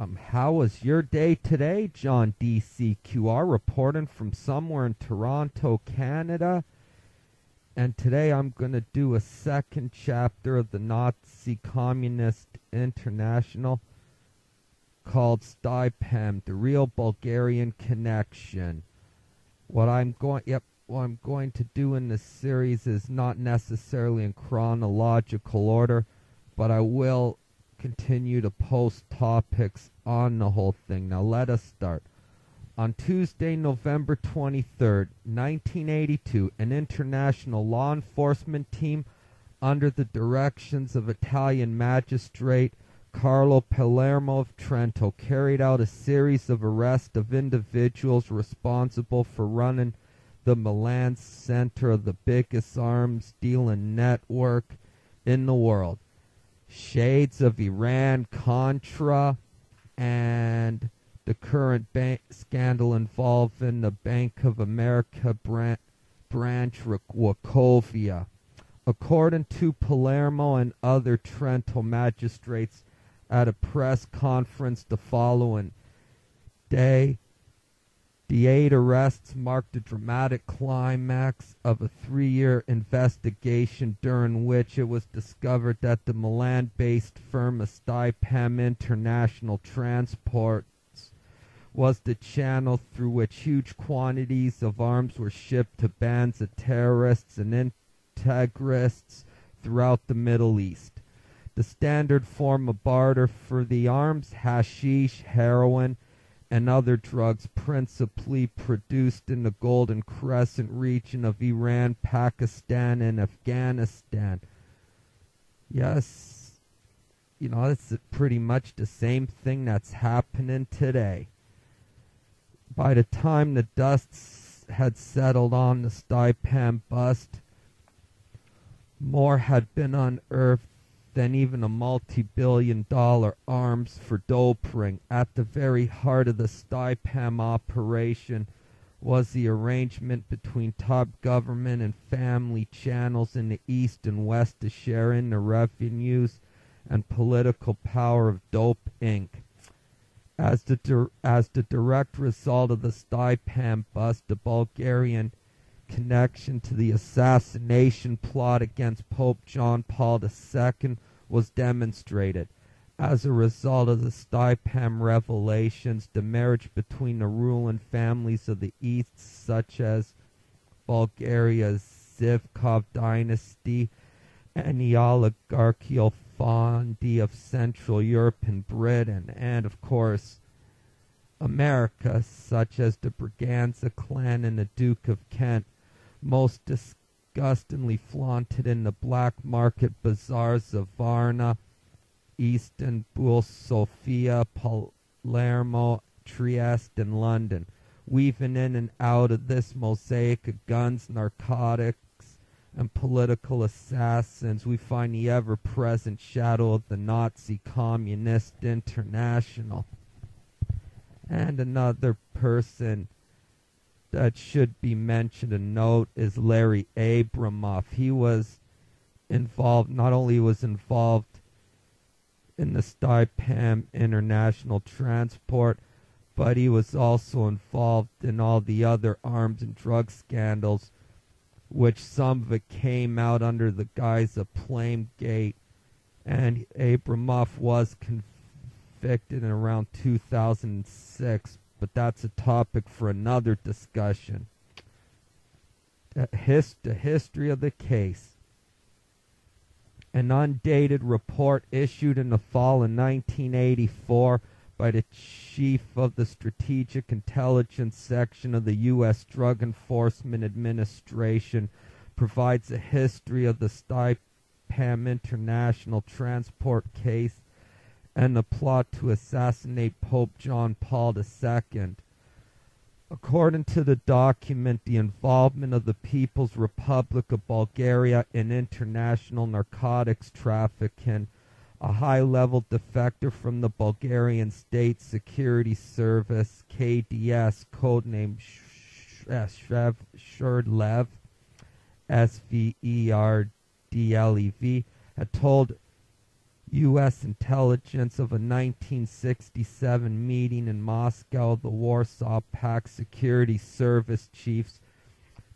Um, how was your day today? John DCQR reporting from somewhere in Toronto, Canada. And today I'm going to do a second chapter of the Nazi Communist International called Stipam, the real Bulgarian connection. What I'm going, yep, what I'm going to do in this series is not necessarily in chronological order, but I will continue to post topics on the whole thing. Now let us start. On Tuesday, November 23rd, 1982, an international law enforcement team under the directions of Italian magistrate Carlo Palermo of Trento carried out a series of arrests of individuals responsible for running the Milan center of the biggest arms dealing network in the world. Shades of Iran Contra and the current bank scandal involving the Bank of America branch, branch Wachovia. According to Palermo and other Trento magistrates, at a press conference the following day. The eight arrests marked a dramatic climax of a three year investigation during which it was discovered that the Milan based firm Stipam International Transports was the channel through which huge quantities of arms were shipped to bands of terrorists and integrists throughout the Middle East. The standard form of barter for the arms, hashish, heroin, and other drugs principally produced in the Golden Crescent region of Iran, Pakistan, and Afghanistan. Yes, you know, it's pretty much the same thing that's happening today. By the time the dust had settled on the Stipam bust, more had been unearthed than even a multi-billion dollar arms for dope ring. At the very heart of the Stipam operation was the arrangement between top government and family channels in the East and West to share in the revenues and political power of Dope Inc. As the, as the direct result of the Stipam bust, the Bulgarian connection to the assassination plot against Pope John Paul II was demonstrated. As a result of the Stipam revelations, the marriage between the ruling families of the East, such as Bulgaria's Zhivkov dynasty, and the oligarchical fondi of Central Europe and Britain, and of course, America, such as the Braganza clan and the Duke of Kent, most disgustingly flaunted in the black market bazaars of Varna, Istanbul, Sofia, Palermo, Trieste, and London. Weaving in and out of this mosaic of guns, narcotics, and political assassins, we find the ever present shadow of the Nazi Communist International. And another person that should be mentioned and note is Larry Abramoff. He was involved, not only was involved in the Stipam International Transport, but he was also involved in all the other arms and drug scandals, which some of it came out under the guise of Plamegate. And Abramoff was convicted in around 2006 but that's a topic for another discussion. The, the history of the case. An undated report issued in the fall of 1984 by the chief of the Strategic Intelligence Section of the U.S. Drug Enforcement Administration provides a history of the Stipam International Transport case and the plot to assassinate Pope John Paul II. According to the document, the involvement of the People's Republic of Bulgaria in international narcotics trafficking, a high-level defector from the Bulgarian State Security Service, KDS, codenamed Sverdlev S-V-E-R-D-L-E-V, had told U.S. intelligence of a 1967 meeting in Moscow the Warsaw Pact security service chiefs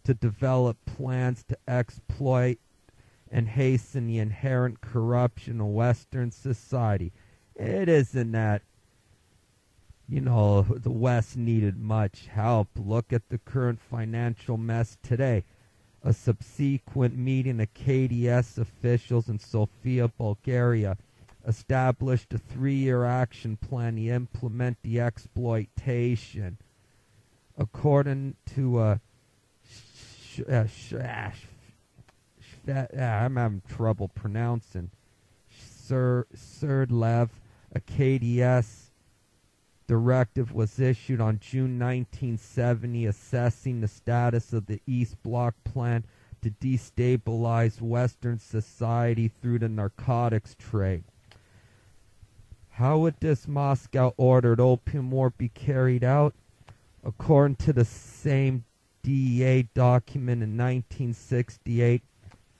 to develop plans to exploit and hasten the inherent corruption of Western society. It isn't that, you know, the West needed much help. Look at the current financial mess today. A subsequent meeting of KDS officials in Sofia, Bulgaria, established a three-year action plan to implement the exploitation. According to a sh- uh, sh- uh, sh- uh, I'm having trouble pronouncing Sir Serdlev, a KDS directive was issued on June 1970 assessing the status of the East Bloc plan to destabilize Western society through the narcotics trade. How would this Moscow ordered opium war be carried out? According to the same DEA document in 1968,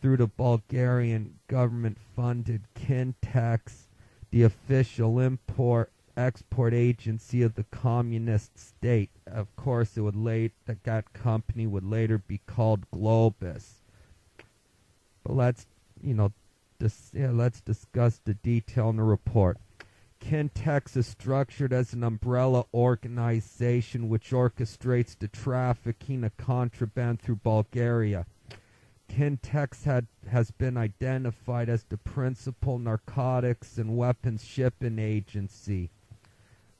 through the Bulgarian government funded Kintex, the official import export agency of the communist state. Of course, it would late that that company would later be called Globus. But let's, you know, dis, yeah, let's discuss the detail in the report. Kintex is structured as an umbrella organization which orchestrates the trafficking of contraband through Bulgaria. Kintex had, has been identified as the principal narcotics and weapons shipping agency.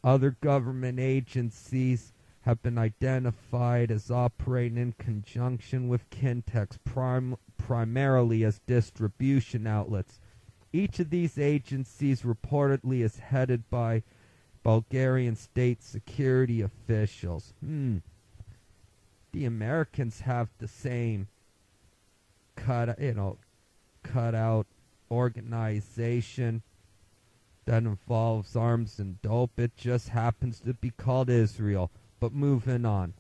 Other government agencies have been identified as operating in conjunction with Kintex, prim primarily as distribution outlets. Each of these agencies reportedly is headed by Bulgarian state security officials. Hmm. The Americans have the same cut, you know, cut out organization that involves arms and dope. It just happens to be called Israel. But moving on.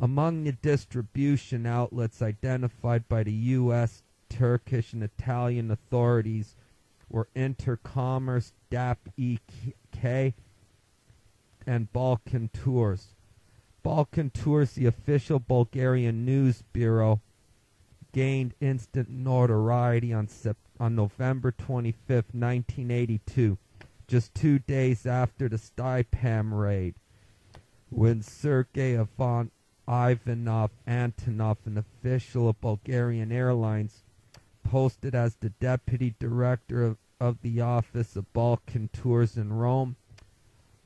Among the distribution outlets identified by the U.S., Turkish, and Italian authorities were Intercommerce, DAP-EK, and Balkan Tours. Balkan Tours, the official Bulgarian news bureau, gained instant notoriety on, on November 25, 1982 just two days after the Stipam raid, when Sergei Ivan Ivanov Antonov, an official of Bulgarian Airlines, posted as the deputy director of, of the Office of Balkan Tours in Rome,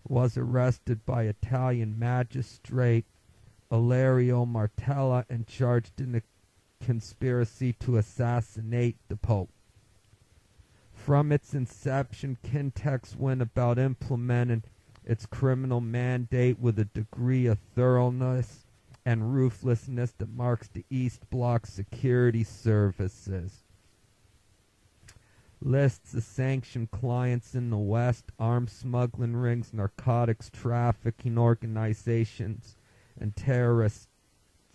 was arrested by Italian magistrate Ilario Martella and charged in a conspiracy to assassinate the Pope. From its inception, Kintex went about implementing its criminal mandate with a degree of thoroughness and ruthlessness that marks the East Bloc security services. Lists of sanctioned clients in the West, arms smuggling rings, narcotics trafficking organizations, and terrorist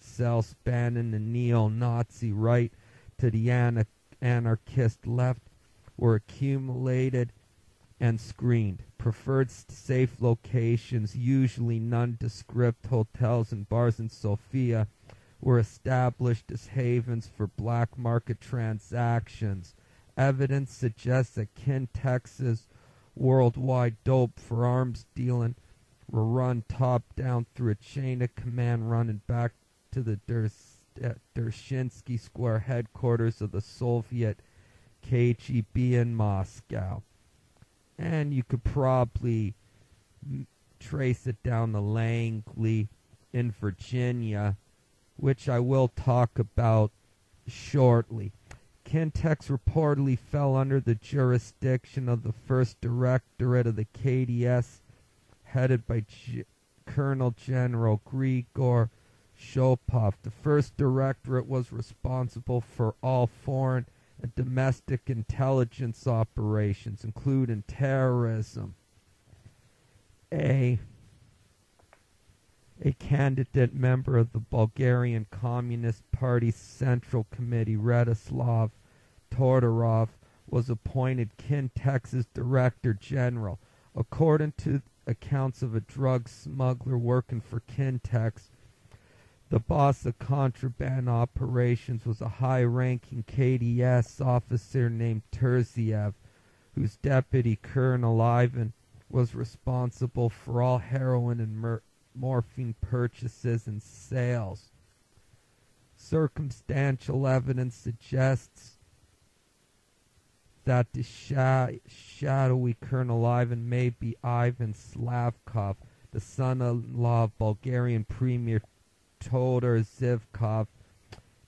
cells spanning the neo-Nazi right to the anarchist left were accumulated and screened. Preferred safe locations, usually nondescript hotels and bars in Sofia, were established as havens for black market transactions. Evidence suggests that Kintex's worldwide dope for arms dealing were run top down through a chain of command running back to the Dzerzhinsky uh, Square headquarters of the Soviet KGB in Moscow. And you could probably trace it down to Langley in Virginia, which I will talk about shortly. Kintex reportedly fell under the jurisdiction of the first directorate of the KDS, headed by G Colonel General Grigor Shopov. The first directorate was responsible for all foreign domestic intelligence operations, including terrorism. A a candidate member of the Bulgarian Communist Party Central Committee, Radislav Todorov, was appointed Kintex's Director General. According to accounts of a drug smuggler working for Kintex, the boss of contraband operations was a high-ranking KDS officer named Terziev, whose deputy Colonel Ivan was responsible for all heroin and morphine purchases and sales. Circumstantial evidence suggests that the shadowy Colonel Ivan may be Ivan Slavkov, the son-in-law of Bulgarian Premier Todor Zhivkov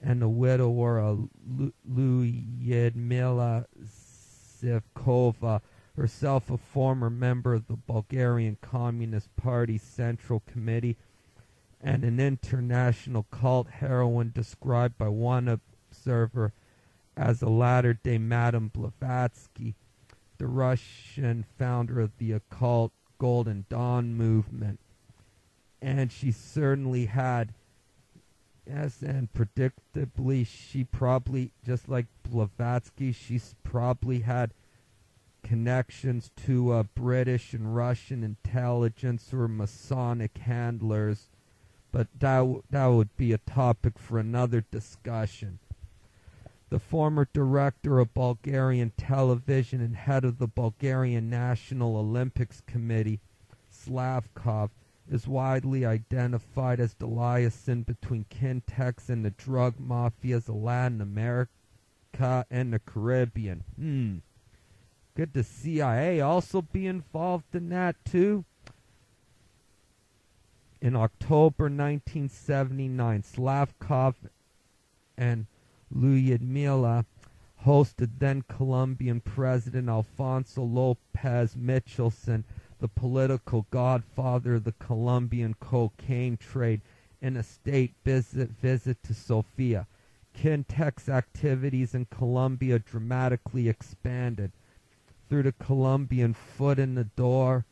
and the widower Lyudmila Zhivkova, herself a former member of the Bulgarian Communist Party Central Committee and an international cult heroine described by one observer as a latter-day Madame Blavatsky, the Russian founder of the occult Golden Dawn movement. And she certainly had, yes, and predictably, she probably, just like Blavatsky, she's probably had connections to uh, British and Russian intelligence or Masonic handlers, but that, that would be a topic for another discussion. The former director of Bulgarian television and head of the Bulgarian National Olympics Committee, Slavkov, is widely identified as the liaison between Kintex and the drug mafias of Latin America and the Caribbean. Hmm. Could the CIA also be involved in that too? In October 1979, Slavkov and Lyudmila hosted then Colombian President Alfonso Lopez Michelsen, the political godfather of the Colombian cocaine trade, in a state visit, visit to Sofia. Kintex activities in Colombia dramatically expanded. Through the Colombian foot in the door,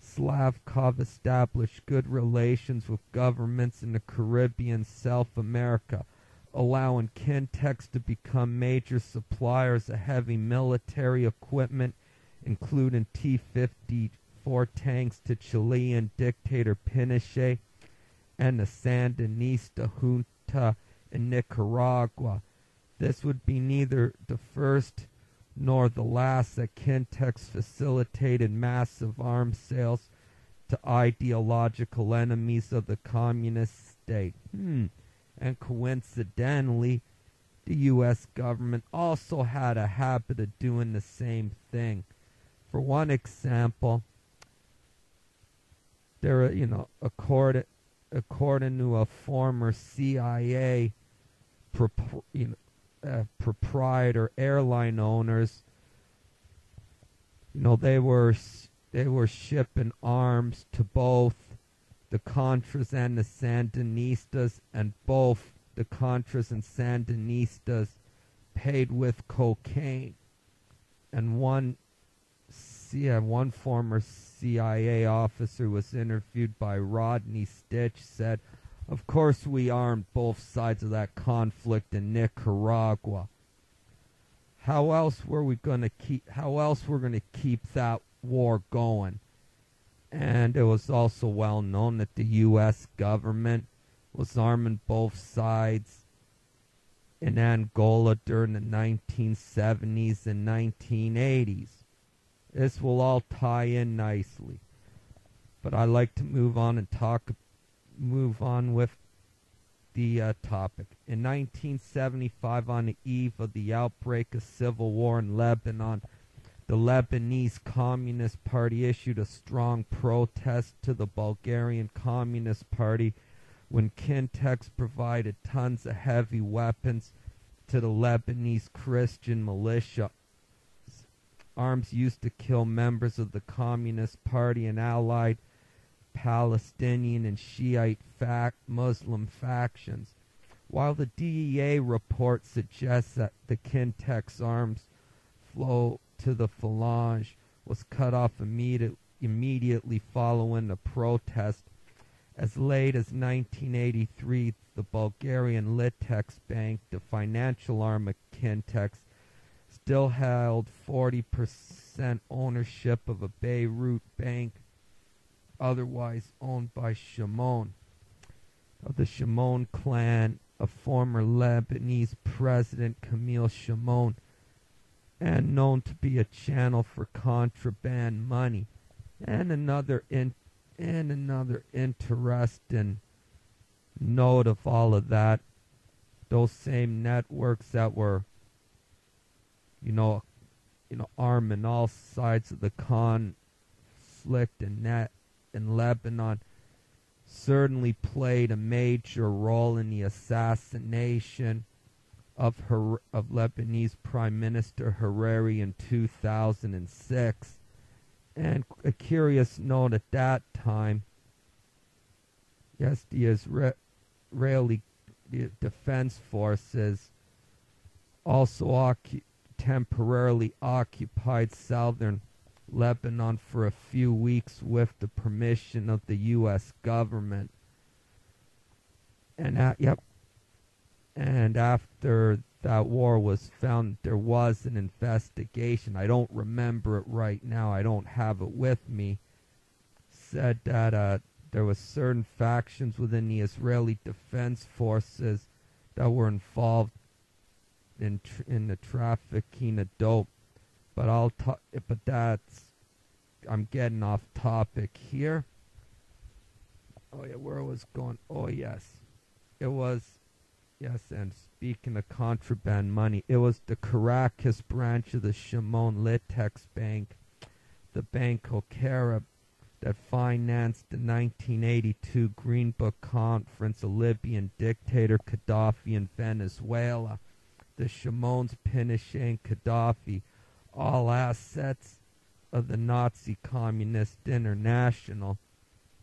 Slavkov established good relations with governments in the Caribbean, South America allowing Kintex to become major suppliers of heavy military equipment, including T-54 tanks to Chilean dictator Pinochet and the Sandinista junta in Nicaragua. This would be neither the first nor the last that Kintex facilitated massive arms sales to ideological enemies of the communist state. Hmm. And coincidentally, the U.S. government also had a habit of doing the same thing. For one example, there are, you know, according, according to a former CIA you know, uh, proprietor, airline owners, you know, they were they were shipping arms to both the Contras and the Sandinistas, and both the Contras and Sandinistas paid with cocaine. And one, yeah, one former CIA officer was interviewed by Rodney Stich said, "Of course, we armed both sides of that conflict in Nicaragua. How else were we going to keep? How else were going to keep that war going?" And it was also well known that the U.S. government was arming both sides in Angola during the 1970s and 1980s. This will all tie in nicely. But I'd like to move on and talk, move on with the uh, topic. In 1975, on the eve of the outbreak of civil war in Lebanon, the Lebanese Communist Party issued a strong protest to the Bulgarian Communist Party when Kintex provided tons of heavy weapons to the Lebanese Christian militia. Arms used to kill members of the Communist Party and allied Palestinian and Shiite fac Muslim factions. While the DEA report suggests that the Kintex arms flow to the Falange was cut off immediate, immediately following the protest. As late as 1983, the Bulgarian Litex Bank, the financial arm of Kintex, still held 40% ownership of a Beirut bank otherwise owned by Chamoun. Of the Chamoun clan, a former Lebanese president, Camille Chamoun, and known to be a channel for contraband money. And another in, and another interesting note of all of that, those same networks that were, you know, you know, arming all sides of the conflict in that in Lebanon certainly played a major role in the assassination of her, of Lebanese Prime Minister Hariri in 2006. And a curious note at that time, yes, the Israeli Defense Forces also occu- temporarily occupied southern Lebanon for a few weeks with the permission of the U.S. government. And uh, yep, and after that war was found, there was an investigation. I don't remember it right now. I don't have it with me. Said that uh, there was certain factions within the Israeli Defense Forces that were involved in tr- in the trafficking of dope. But I'll talk. But that's I'm getting off topic here. Oh yeah, where was going? Oh yes, it was yes. And speaking of contraband money, it was the Caracas branch of the Chamoun Litex Bank, the Banco Carib, that financed the 1982 Green Book Conference of Libyan dictator Gaddafi in Venezuela. The Chamouns, Pinochet, and Gaddafi, all assets of the Nazi Communist International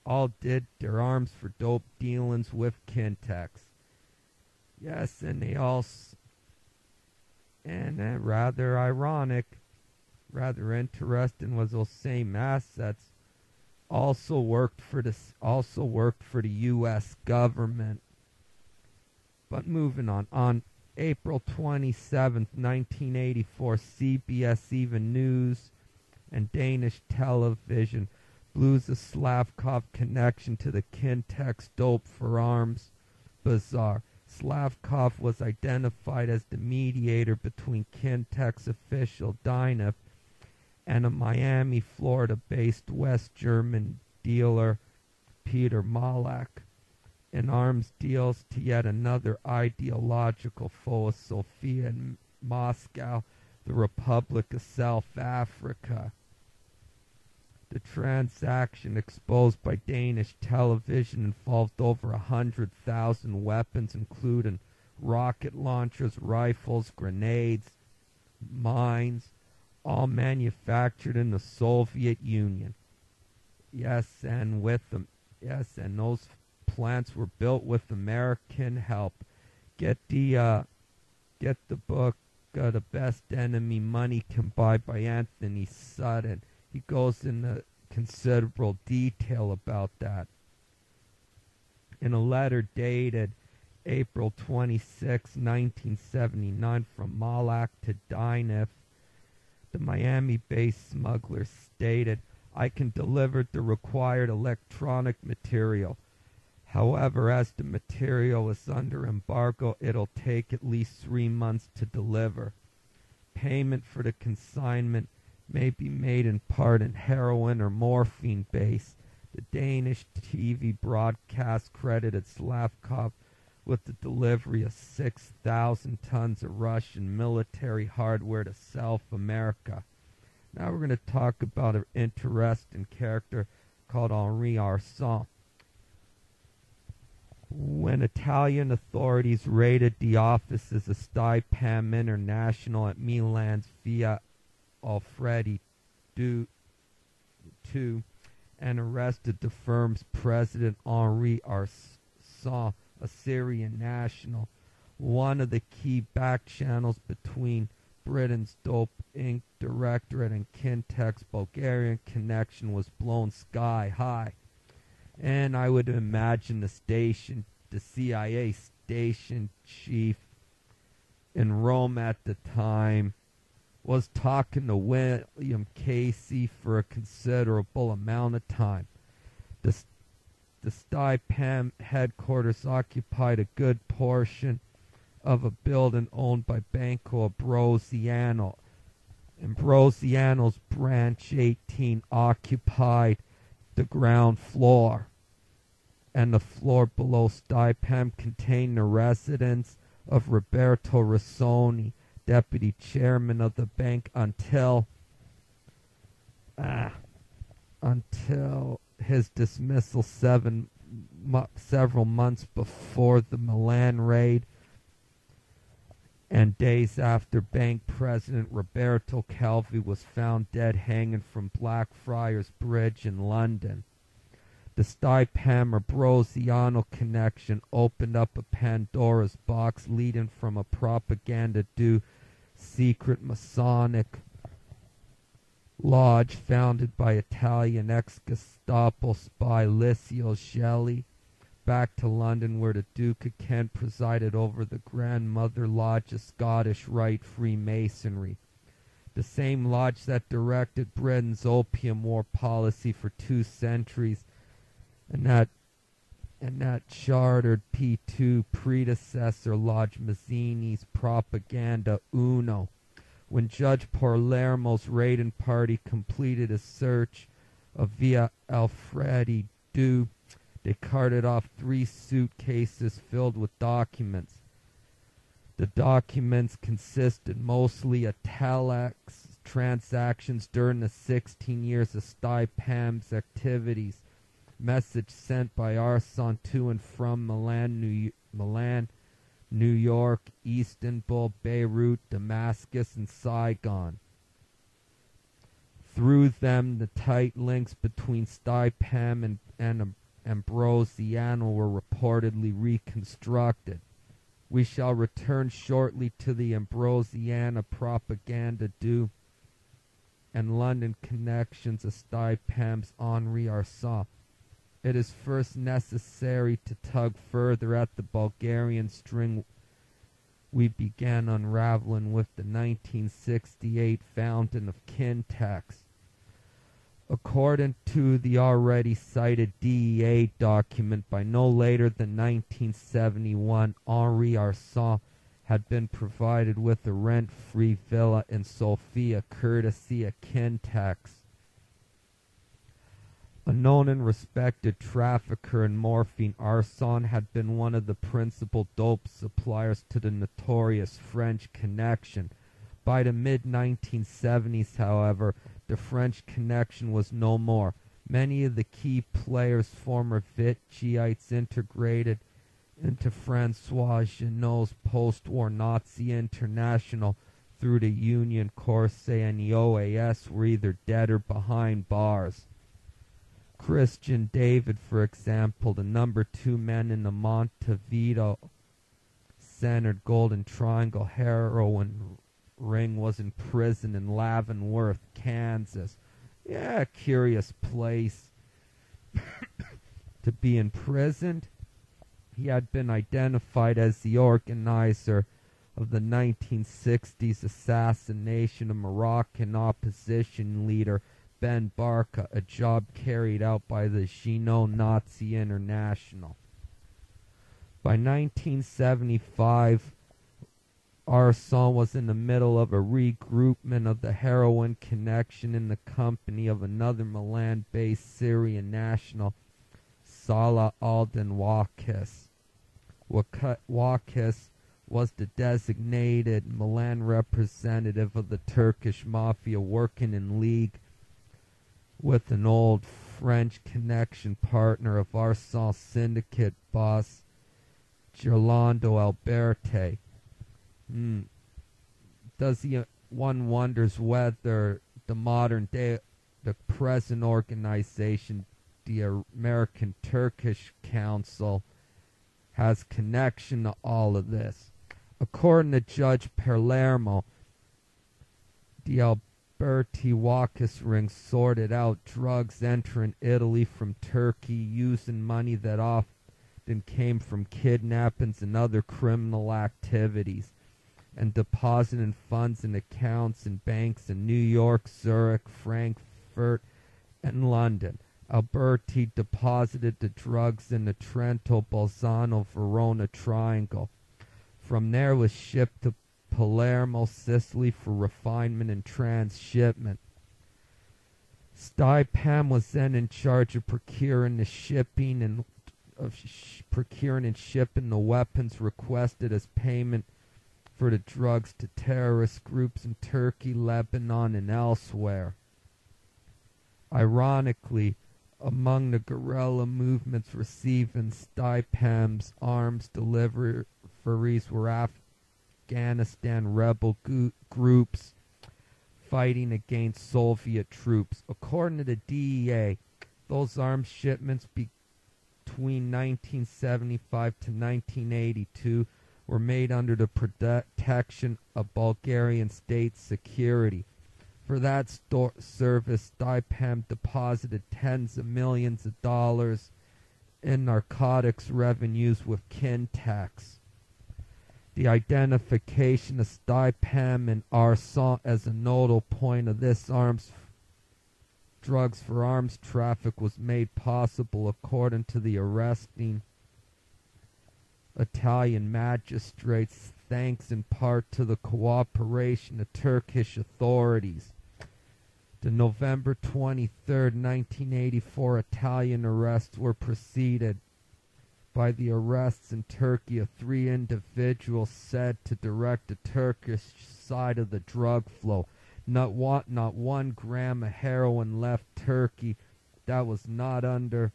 all did their arms for dope dealings with Kintex. Yes, and they all, and uh, rather ironic, rather interesting was those same assets also worked for the also worked for the U.S. government. But moving on, on April 27th, 1984, CBS Even News and Danish television. Blues the Slavkov connection to the Kintex dope for arms. Bizarre. Slavkov was identified as the mediator between Kintex official Dynef and a Miami, Florida based West German dealer Peter Malak in arms deals to yet another ideological foe of Sofia in Moscow, the Republic of South Africa. The transaction exposed by Danish television involved over a hundred thousand weapons, including rocket launchers, rifles, grenades, mines, all manufactured in the Soviet Union. Yes, and with them, yes, and those plants were built with American help. Get the uh, get the book, uh, "The Best Enemy Money Can Buy" by Anthony Sutton. He goes into considerable detail about that. In a letter dated April 26, 1979, from Malak to Dynef, the Miami-based smuggler stated, I can deliver the required electronic material. However, as the material is under embargo, it'll take at least three months to deliver. Payment for the consignment may be made in part in heroin or morphine base. The Danish TV broadcast credited Slavkov with the delivery of 6,000 tons of Russian military hardware to South America. Now we're going to talk about an interesting character called Henri Arsan. When Italian authorities raided the offices of Stipam International at Milan's Via Alfredi II and arrested the firm's president Henri Arsan, a Syrian national, one of the key back channels between Britain's Dope Inc. Directorate and Kintex Bulgarian connection was blown sky high. And I would imagine the station, the CIA station chief in Rome at the time was talking to William Casey for a considerable amount of time. The, the Stipam headquarters occupied a good portion of a building owned by Banco Ambrosiano. Ambrosiano's branch 18 occupied the ground floor, and the floor below Stipam contained the residence of Roberto Rosone, deputy chairman of the bank until ah, until his dismissal seven several months before the Milan raid and days after bank president Roberto Calvi was found dead hanging from Blackfriars Bridge in London. The Stipam Ambrosiano connection opened up a Pandora's box leading from a propaganda due secret Masonic lodge founded by Italian ex-Gestapo spy Licio Gelli back to London where the Duke of Kent presided over the Grandmother Lodge of Scottish Rite Freemasonry. The same lodge that directed Britain's opium war policy for two centuries and that and that chartered P2 predecessor Lodge Mazzini's Propaganda Uno. When Judge Palermo's raiding party completed a search of Via Alfredi Due, they carted off three suitcases filled with documents. The documents consisted mostly of telex transactions during the 16 years of Stipam's activities message sent by Arsan to and from Milan, New, Milan, New York, Istanbul, Beirut, Damascus, and Saigon. Through them, the tight links between Stipam and, and Ambrosiano were reportedly reconstructed. We shall return shortly to the Ambrosiano propaganda due and London connections of Stipam's Henri Arsan it is first necessary to tug further at the Bulgarian string we began unraveling with the 1968 Fountain of Kintex. According to the already cited DEA document, by no later than 1971, Henri Arsan had been provided with a rent-free villa in Sofia courtesy of Kintex. A known and respected trafficker in morphine, Arsan had been one of the principal dope suppliers to the notorious French Connection. By the mid-1970s, however, the French Connection was no more. Many of the key players, former Vichyites, integrated into Francois Genoud's post-war Nazi international through the Union Corse and the OAS were either dead or behind bars. Christian David, for example, the number two man in the Montevideo centered Golden Triangle heroin ring was in prison in Leavenworth, Kansas. Yeah, curious place to be imprisoned. He had been identified as the organizer of the 1960s assassination of Moroccan opposition leader Ben Barka, a job carried out by the Genoud Nazi International. By 1975, Arsan was in the middle of a regroupment of the heroin connection in the company of another Milan-based Syrian national, Salah Alden Wakis. Wakis was the designated Milan representative of the Turkish mafia working in league with an old French connection partner of Arsan syndicate boss Gerlando Alberti. Hmm. Does he, one wonders whether the modern day, the present organization, the American Turkish Council, has connection to all of this. According to Judge Palermo, the Bertie Walkus ring sorted out drugs entering Italy from Turkey using money that often came from kidnappings and other criminal activities. And depositing funds in accounts in banks in New York, Zurich, Frankfurt, and London. Alberti deposited the drugs in the Trento, Bolzano, Verona triangle. From there was shipped to Palermo, Sicily for refinement and transshipment. Stipam was then in charge of procuring the shipping and of sh- procuring and shipping the weapons requested as payment for the drugs to terrorist groups in Turkey, Lebanon, and elsewhere. Ironically, among the guerrilla movements receiving Stipam's arms deliveries were Afghanistan rebel groups fighting against Soviet troops. According to the DEA, those arms shipments between 1975 to 1982 were made under the protection of Bulgarian state security. For that service, Stipam deposited tens of millions of dollars in narcotics revenues with Kintex. The identification of Stipam and Arsan as a nodal point of this arms drugs for arms traffic was made possible according to the arresting Italian magistrates thanks in part to the cooperation of Turkish authorities. The November 23, 1984 Italian arrests were preceded by the arrests in Turkey of three individuals said to direct the Turkish side of the drug flow. Not one, not one gram of heroin left Turkey that was not under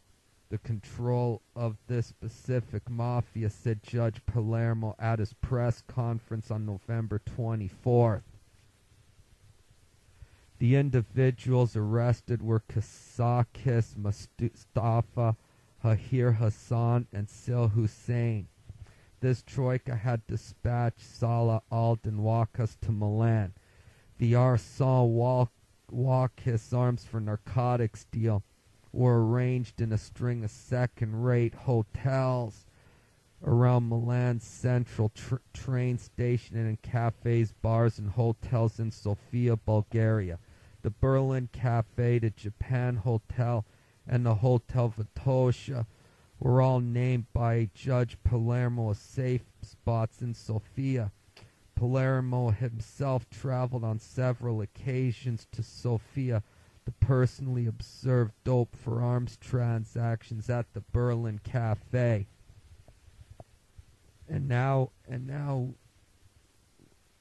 the control of this specific mafia, said Judge Palermo at his press conference on November 24th. The individuals arrested were Kasakis Mustafa, Hahir Hassan, and Sil Hussein. This troika had dispatched Salah Alden Wakas to Milan. The Arsan Wakas arms for narcotics deal were arranged in a string of second-rate hotels around Milan's central tr- train station and in cafes, bars, and hotels in Sofia, Bulgaria. The Berlin Cafe, the Japan Hotel, and the Hotel Vitosha were all named by Judge Palermo as safe spots in Sofia. Palermo himself traveled on several occasions to Sofia to personally observe dope for arms transactions at the Berlin Cafe. And now, and now,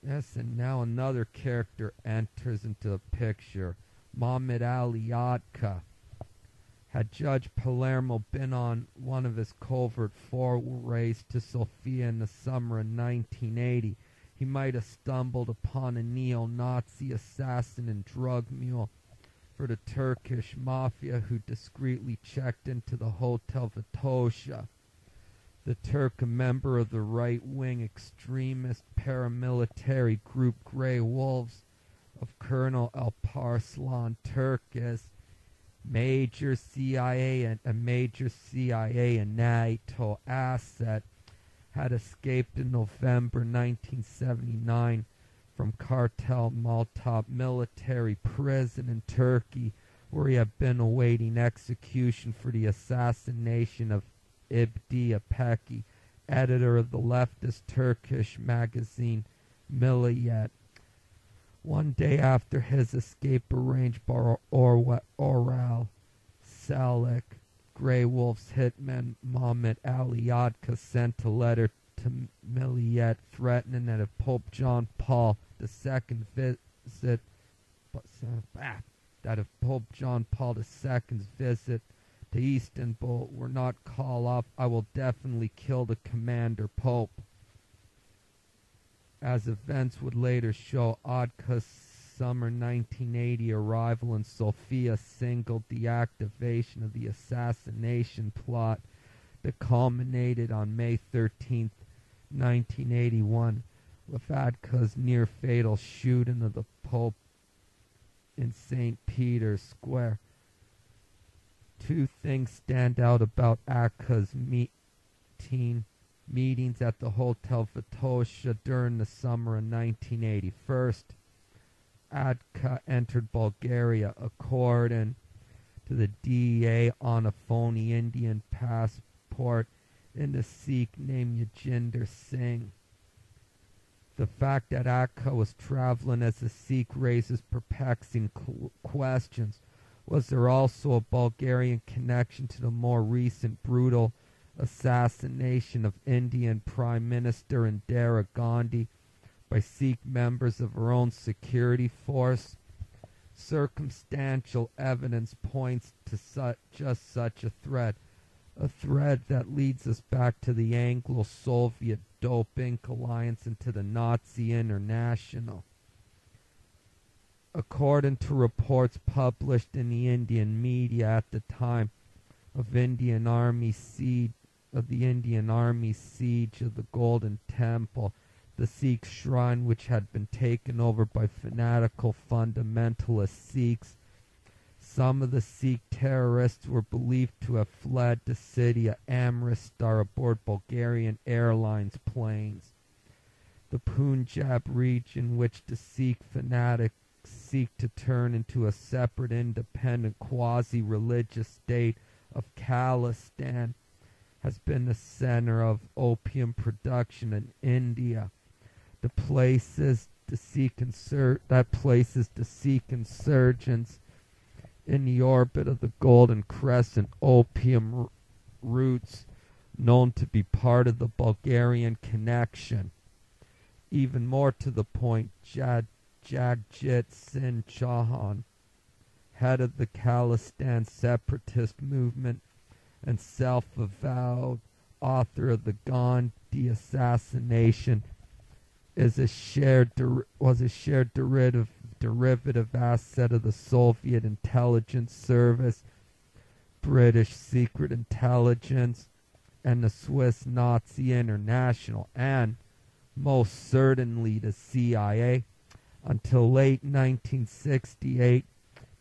yes, and now another character enters into the picture. Mohammed Ali Yadka. Had Judge Palermo been on one of his covert forays to Sofia in the summer of 1980, he might have stumbled upon a neo-Nazi assassin and drug mule for the Turkish mafia who discreetly checked into the Hotel Vitosha. The Turk, a member of the right-wing extremist paramilitary group Grey Wolves of Colonel Alparslan Türkeş, major CIA and a major CIA and NATO asset, had escaped in November 1979 from Cartel Malta military prison in Turkey, where he had been awaiting execution for the assassination of Abdi Ipekci, editor of the leftist Turkish magazine Milliyet. One day after his escape arranged by Oral Salik, Grey Wolf's hitman Mohammed Ali sent a letter to Milliyet threatening that if Pope John Paul II visit uh, that if Pope John Paul II's visit to Istanbul were not called off, I will definitely kill the commander pope. As events would later show, Adka's summer 1980 arrival in Sofia signaled the activation of the assassination plot that culminated on May 13, 1981, with near fatal shooting of the Pope in St. Peter's Square. Two things stand out about Adka's meeting meetings at the Hotel Vitosha during the summer of 1981. Adka entered Bulgaria according to the DEA on a phony Indian passport in the Sikh named Yajinder Singh. The fact that Akka was traveling as a Sikh raises perplexing questions. Was there also a Bulgarian connection to the more recent brutal assassination of Indian Prime Minister Indira Gandhi by Sikh members of her own security force? Circumstantial evidence points to su just such a threat, a thread that leads us back to the Anglo-Soviet Dope Inc. alliance and to the Nazi International. According to reports published in the Indian media at the time of Indian Army siege of the Indian Army siege of the Golden Temple, the Sikh shrine which had been taken over by fanatical fundamentalist Sikhs. Some of the Sikh terrorists were believed to have fled to city of Amritsar aboard Bulgarian Airlines planes. The Punjab region, which the Sikh fanatics seek to turn into a separate, independent, quasi-religious state of Khalistan, has been the center of opium production in India. The places to seek insur- that places to seek insurgents in the orbit of the Golden Crescent opium r- routes known to be part of the Bulgarian connection. Even more to the point, Jad Jagjit Singh Chauhan, head of the Khalistan separatist movement and self-avowed author of the Gandhi assassination, is a shared was a shared derivative derivative asset of the Soviet intelligence service, British secret intelligence, and the Swiss Nazi International, and most certainly the CIA. Until late 1968,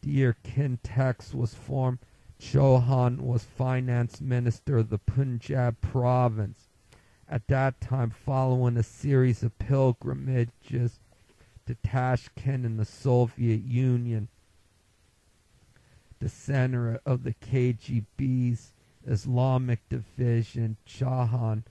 the year Kintex was formed, Chauhan was finance minister of the Punjab province. At that time, following a series of pilgrimages to Tashkent in the Soviet Union, the center of the KGB's Islamic division, Chauhan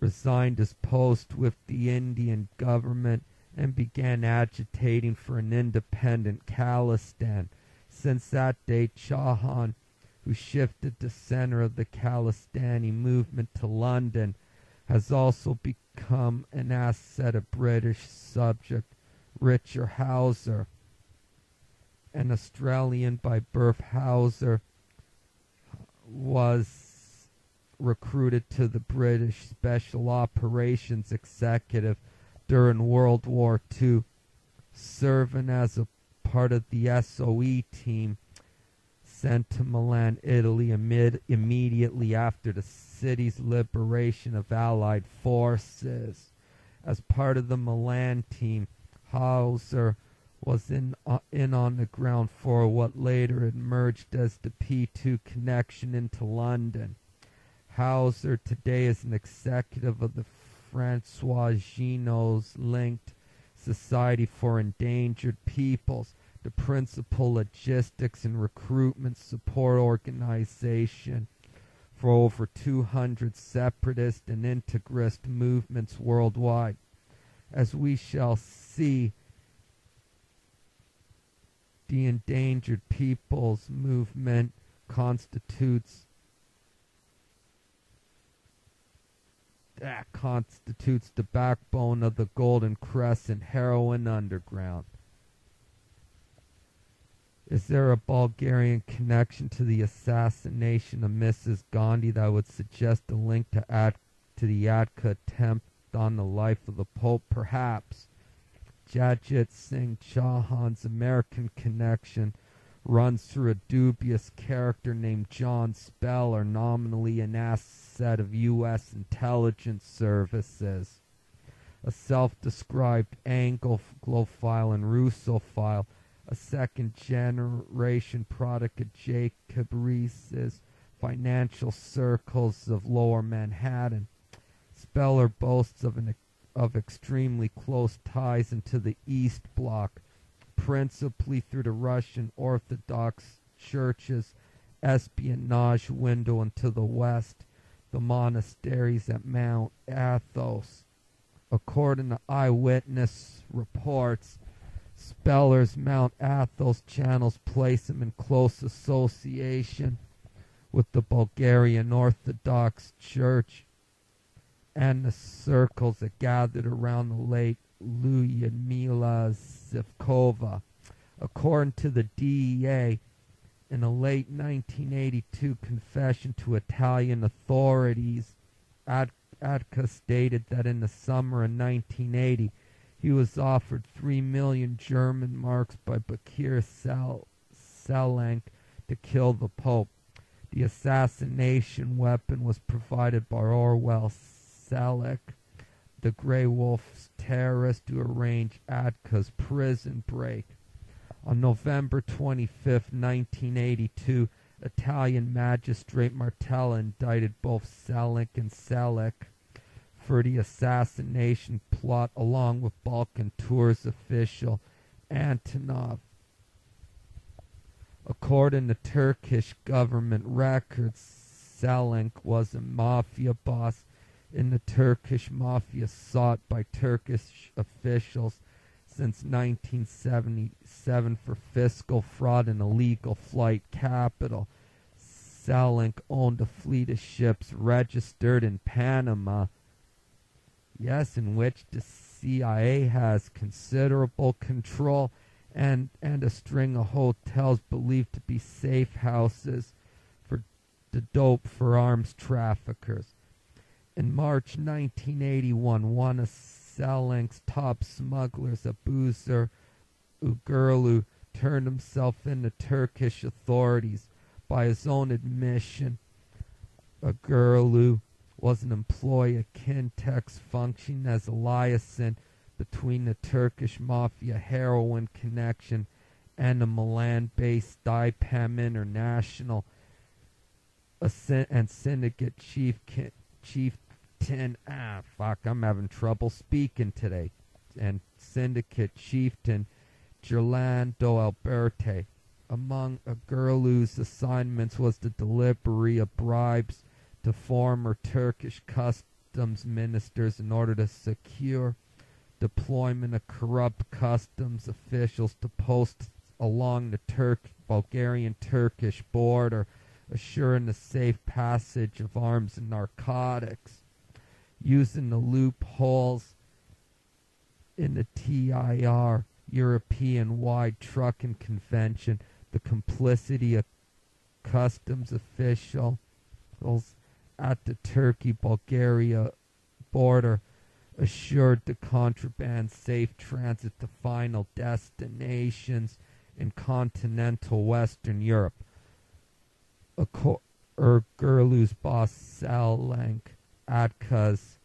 resigned his post with the Indian government and began agitating for an independent Khalistan. Since that day, Chauhan, who shifted the center of the Khalistani movement to London, has also become an asset of British subject Richard Hauser, an Australian by birth Hauser, was recruited to the British Special Operations Executive during World War II, serving as a part of the SOE team sent to Milan, Italy amid, immediately after the city's liberation of Allied forces. As part of the Milan team, Hauser was in, uh, in on the ground for what later emerged as the P2 connection into London. Hauser today is an executive of the Francois Genoud's linked Society for Endangered Peoples, the principal logistics and recruitment support organization for over 200 separatist and integrist movements worldwide. As we shall see, the endangered peoples movement constitutes that constitutes the backbone of the Golden Crescent heroin underground. Is there a Bulgarian connection to the assassination of Mrs. Gandhi that would suggest a link to add to the Adka attempt on the life of the Pope? Perhaps. Jagjit Singh Chauhan's American connection runs through a dubious character named John Speller, nominally an asset of U.S. intelligence services. A self-described Anglophile and Russophile, a second-generation product of Jacob Riis's financial circles of lower Manhattan. Speller boasts of an of extremely close ties into the East Bloc, principally through the Russian Orthodox Church's espionage window into the West, the monasteries at Mount Athos. According to eyewitness reports, Speller's Mount Athos channels place him in close association with the Bulgarian Orthodox Church and the circles that gathered around the late Lyudmila Zhivkova. According to the DEA, in a late 1982 confession to Italian authorities, Atka stated that in the summer of 1980 he was offered 3 million German marks by Bekir Çelenk to kill the Pope. The assassination weapon was provided by Orwell Salek, the Grey Wolf's terrorist who arranged Atka's prison break. On November 25, 1982, Italian magistrate Martella indicted both Salek and Salek for the assassination plot along with Balkan Tours official Antonov. According to Turkish government records, Salek was a mafia boss in the Turkish mafia sought by Turkish officials since 1977 for fiscal fraud and illegal flight capital. Salek owned a fleet of ships registered in Panama yes, in which the CIA has considerable control and, and a string of hotels believed to be safe houses for the dope for arms traffickers. In March 1981, one of Salek's top smugglers, Abuzer Uğurlu, turned himself in to Turkish authorities by his own admission. Uğurlu was an employee of Kintex functioning as a liaison between the Turkish mafia heroin connection and the Milan-based Stipam International and syndicate chief chief chieftain ah fuck I'm having trouble speaking today and syndicate chieftain Gerlando Alberti among Uğurlu's assignments was the delivery of bribes to former Turkish customs ministers in order to secure deployment of corrupt customs officials to posts along the Turk Bulgarian-Turkish border, assuring the safe passage of arms and narcotics. Using the loopholes in the TIR European-wide trucking convention, the complicity of customs officials at the Turkey-Bulgaria border assured the contraband safe transit to final destinations in continental Western Europe. Uğurlu's boss Salek Atka's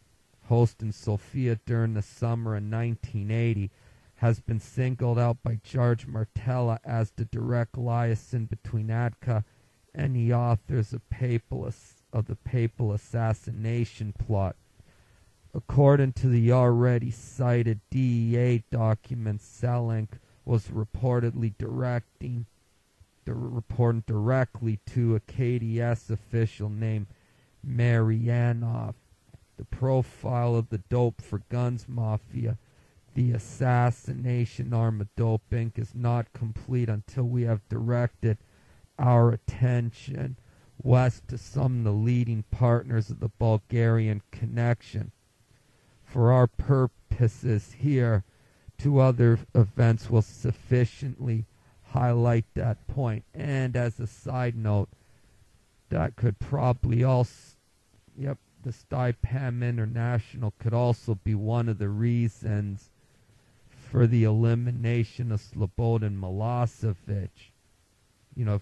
host in Sofia during the summer of 1980 has been singled out by George Martella as the direct liaison between Atka and the authors of papal of the papal assassination plot. According to the already cited DEA documents, Salek was reportedly directing, reporting directly to a KDS official named Maryanov. The profile of the dope for guns mafia, the assassination arm of Dope Inc. is not complete until we have directed our attention west to some of the leading partners of the Bulgarian connection. For our purposes here, two other events will sufficiently highlight that point. And as a side note, that could probably also, yep, the Stipam International could also be one of the reasons for the elimination of Slobodan Milosevic. You know,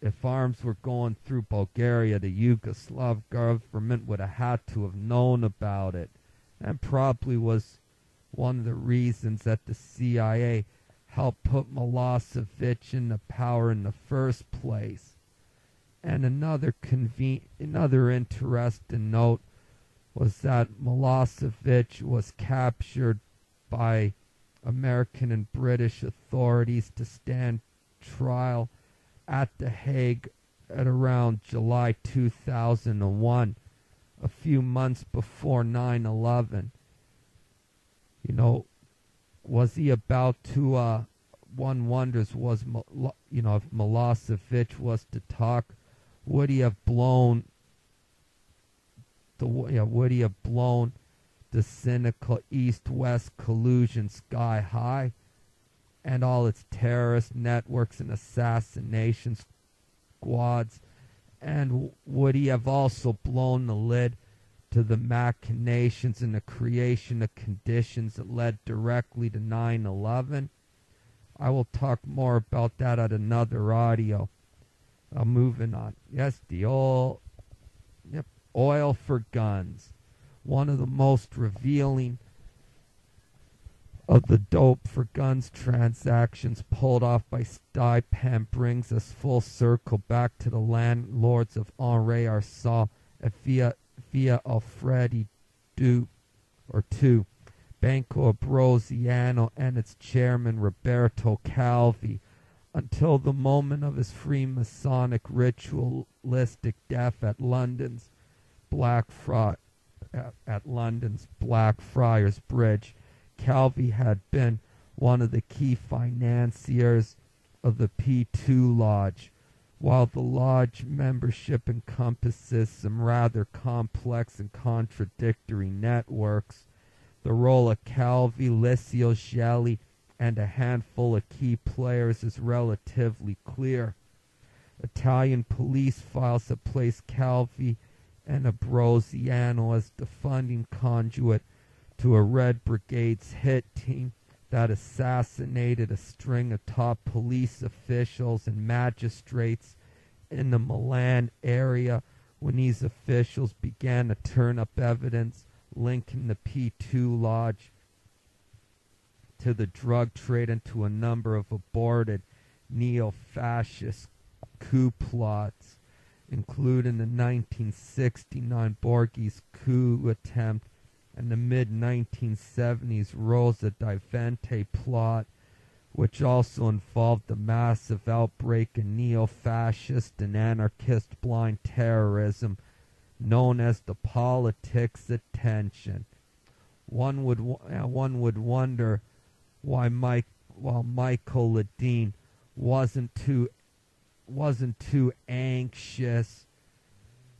if arms were going through Bulgaria, the Yugoslav government would have had to have known about it, and probably was one of the reasons that the CIA helped put Milosevic into power in the first place. And another conven- another interesting note was that Milosevic was captured by American and British authorities to stand trial at The Hague at around July 2001, a few months before 9 11. You know, was he about to, uh, one wonders, was, you know, if Milosevic was to talk, would he have blown the, know, would he have blown the cynical east-west collusion sky high and all its terrorist networks and assassination squads? And would he have also blown the lid to the machinations and the creation of conditions that led directly to 9 11? I will talk more about that at another audio. Uh, moving on. Yes, the oil, yep, oil for guns. One of the most revealing of the dope for guns transactions pulled off by Stipam brings us full circle back to the landlords of Henri Arsan at Via, Via Alfredi du, or two, Banco Ambrosiano and its chairman Roberto Calvi, until the moment of his Freemasonic ritualistic death at London's Black Fri- at, at London's Blackfriars Bridge Calvi had been one of the key financiers of the P2 Lodge. While the Lodge membership encompasses some rather complex and contradictory networks, the role of Calvi, Licio Gelli, and a handful of key players is relatively clear. Italian police files have placed Calvi and Ambrosiano as the funding conduit to a Red Brigade's hit team that assassinated a string of top police officials and magistrates in the Milan area when these officials began to turn up evidence linking the P2 Lodge to the drug trade and to a number of aborted neo-fascist coup plots, including the 1969 Borghese coup attempt and the mid 1970s Rosa dei Venti plot, which also involved the massive outbreak in neo fascist and anarchist blind terrorism known as the politics of tension. One would, uh, one would wonder why Mike, while Michael Ledeen wasn't too, wasn't too anxious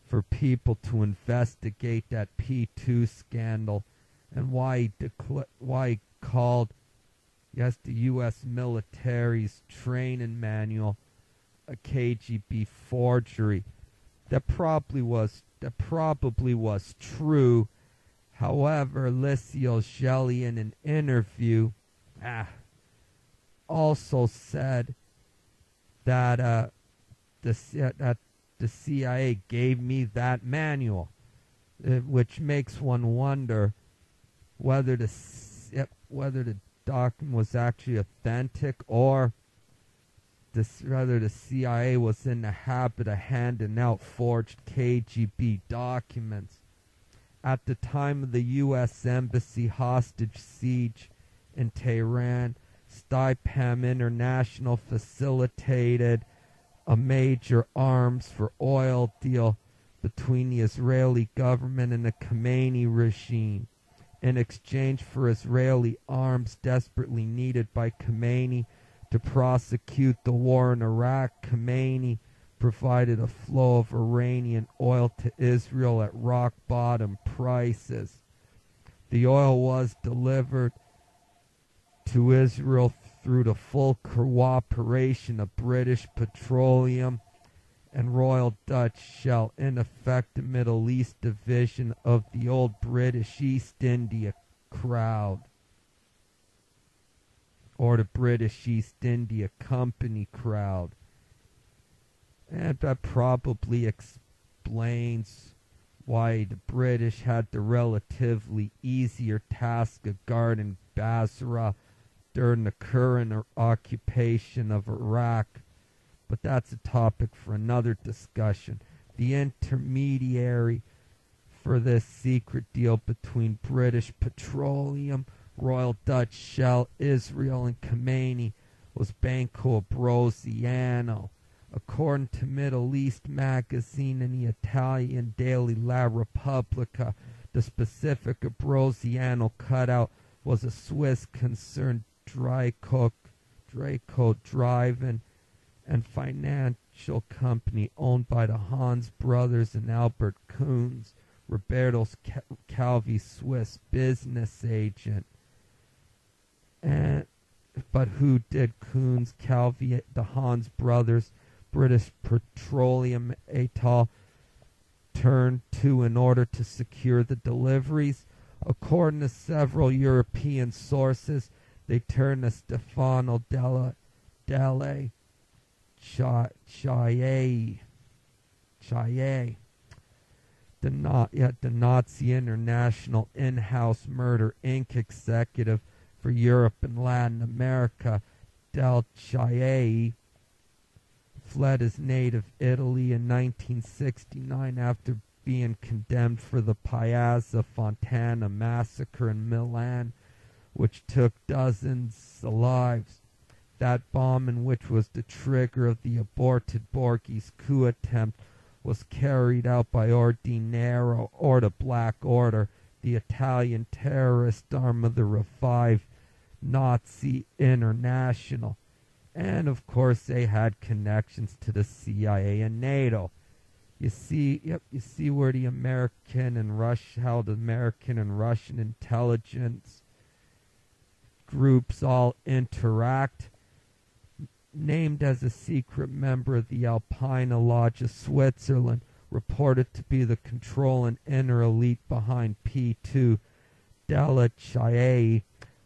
for people to investigate that P2 scandal and why he, decla- why he called, yes, the U.S. military's training manual a KGB forgery. That probably was that probably was true. However, Licio Gelli in an interview ah, also said that uh, the, that the CIA gave me that manual, uh, which makes one wonder whether the whether the document was actually authentic or this, rather the CIA was in the habit of handing out forged KGB documents. At the time of the U.S. Embassy hostage siege in Tehran, Stipam International facilitated a major arms for oil deal between the Israeli government and the Khomeini regime in exchange for Israeli arms desperately needed by Khomeini to prosecute the war in Iraq. Khomeini provided a flow of Iranian oil to Israel at rock bottom prices. The oil was delivered to Israel through the full cooperation of British Petroleum and Royal Dutch Shell, in effect the Middle East division of the old British East India crowd, or the British East India Company crowd. And that probably explains why the British had the relatively easier task of guarding Basra during the current occupation of Iraq, but that's a topic for another discussion. The intermediary for this secret deal between British Petroleum, Royal Dutch Shell, Israel, and Khomeini was Banco Ambrosiano. According to Middle East Magazine and the Italian daily La Repubblica, the specific Ambrosiano cutout was a Swiss concern Draco, Draco Driving and and financial company owned by the Hans brothers and Albert Kunz, Roberto Calvi Swiss business agent. And but who did Kunz, Calvi, the Hans brothers, British Petroleum Atoll turn to in order to secure the deliveries? According to several European sources, they turned to Stefano Della Delle Chaillet, Chaillet, the, not yet the Nazi International in-house murder Inc. executive for Europe and Latin America, Del Chaillet, fled his native Italy in 1969 after being condemned for the Piazza Fontana massacre in Milan, which took dozens of lives. That bombing, which was the trigger of the aborted Borghese coup attempt, was carried out by Ordine Nero or the Black Order, the Italian terrorist arm of the revived Nazi International. And of course, they had connections to the CIA and NATO. You see, yep, you see where the American and Rush, the American and Russian intelligence groups all interact named as a secret member of the Alpina Lodge of Switzerland, reported to be the control and inner elite behind P2. Della Chaillet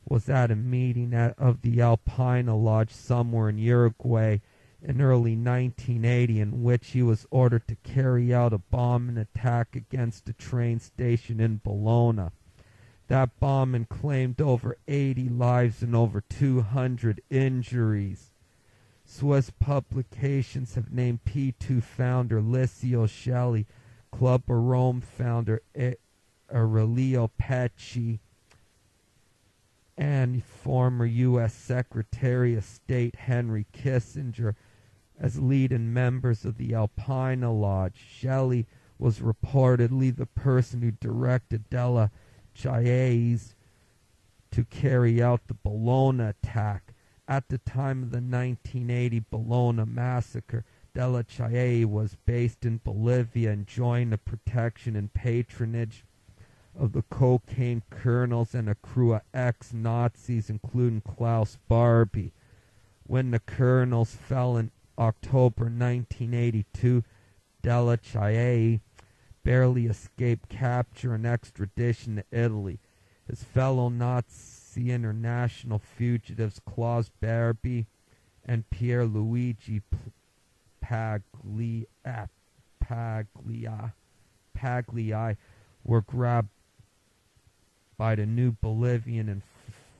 was at a meeting at, of the Alpina Lodge somewhere in Uruguay in early 1980 in which he was ordered to carry out a bombing attack against a train station in Bologna. That bombing claimed over 80 lives and over 200 injuries. Swiss publications have named P2 founder Licio Gelli, Club of Rome founder Aurelio Peccei, and former U.S. Secretary of State Henry Kissinger as leading members of the Alpina Lodge. Gelli was reportedly the person who directed Della Chaillet's to carry out the Bologna attack at the time of the 1980 Bologna massacre, Della Chaillet was based in Bolivia and joined the protection and patronage of the cocaine colonels and a crew of ex-Nazis, including Klaus Barbie. When the colonels fell in October 1982, Della Chaillet barely escaped capture and extradition to Italy. His fellow Nazi international fugitives Klaus Barbie and Pier Luigi Paglia, Paglia, Pagliai were grabbed by the new Bolivian